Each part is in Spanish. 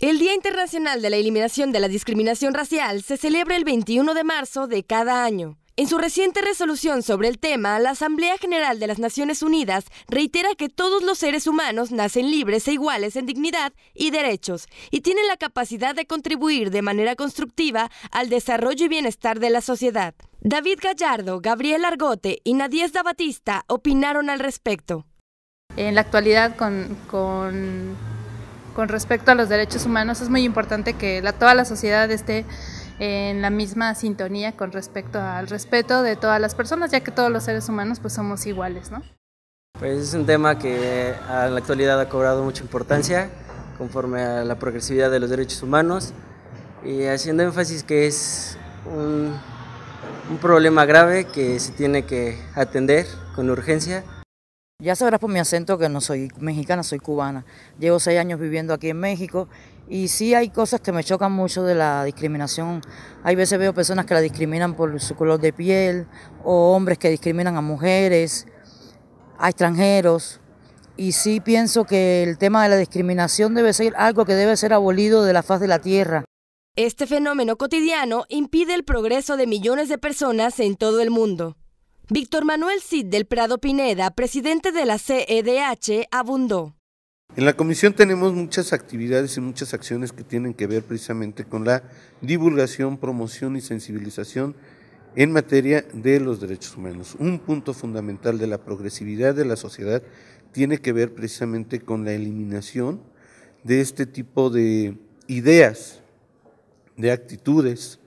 El Día Internacional de la Eliminación de la Discriminación Racial se celebra el 21 de marzo de cada año. En su reciente resolución sobre el tema, la Asamblea General de las Naciones Unidas reitera que todos los seres humanos nacen libres e iguales en dignidad y derechos y tienen la capacidad de contribuir de manera constructiva al desarrollo y bienestar de la sociedad. David Gallardo, Gabriel Argote y Nadiesda Batista opinaron al respecto. En la actualidad, con, con con respecto a los derechos humanos, es muy importante que la, toda la sociedad esté en la misma sintonía con respecto al respeto de todas las personas, ya que todos los seres humanos pues somos iguales, ¿no? Pues es un tema que en la actualidad ha cobrado mucha importancia conforme a la progresividad de los derechos humanos y haciendo énfasis que es un, un problema grave que se tiene que atender con urgencia. Ya sabrás por mi acento que no soy mexicana, soy cubana. Llevo seis años viviendo aquí en México y sí hay cosas que me chocan mucho de la discriminación. Hay veces veo personas que la discriminan por su color de piel o hombres que discriminan a mujeres, a extranjeros. Y sí pienso que el tema de la discriminación debe ser algo que debe ser abolido de la faz de la tierra. Este fenómeno cotidiano impide el progreso de millones de personas en todo el mundo. Víctor Manuel Cid del Prado Pineda, presidente de la CEDH, abundó. En la comisión tenemos muchas actividades y muchas acciones que tienen que ver precisamente con la divulgación, promoción y sensibilización en materia de los derechos humanos. Un punto fundamental de la progresividad de la sociedad tiene que ver precisamente con la eliminación de este tipo de ideas, de actitudes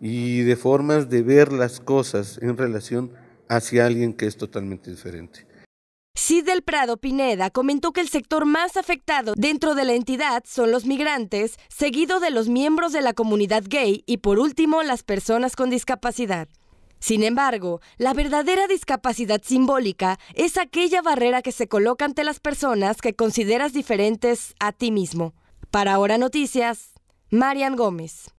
y de formas de ver las cosas en relación hacia alguien que es totalmente diferente. Cid del Prado Pineda comentó que el sector más afectado dentro de la entidad son los migrantes, seguido de los miembros de la comunidad gay y por último las personas con discapacidad. Sin embargo, la verdadera discapacidad simbólica es aquella barrera que se coloca ante las personas que consideras diferentes a ti mismo. Para Ahora Noticias, Marian Gómez.